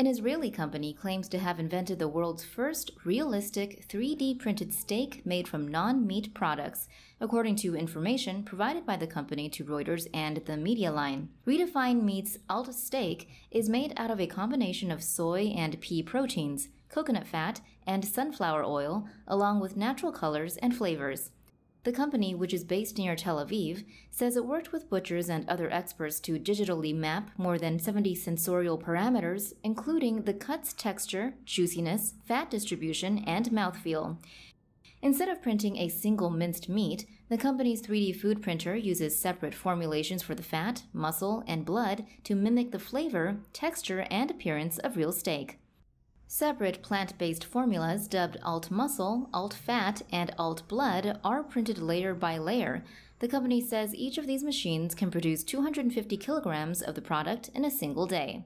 An Israeli company claims to have invented the world's first realistic 3D printed steak made from non meat products, according to information provided by the company to Reuters and the Media Line. Redefine Meat's Alt Steak is made out of a combination of soy and pea proteins, coconut fat, and sunflower oil, along with natural colors and flavors. The company, which is based near Tel Aviv, says it worked with butchers and other experts to digitally map more than 70 sensorial parameters, including the cut's texture, juiciness, fat distribution, and mouthfeel. Instead of printing a single minced meat, the company's 3D food printer uses separate formulations for the fat, muscle, and blood to mimic the flavor, texture, and appearance of real steak. Separate plant based formulas dubbed alt muscle, alt fat, and alt blood are printed layer by layer. The company says each of these machines can produce 250 kilograms of the product in a single day.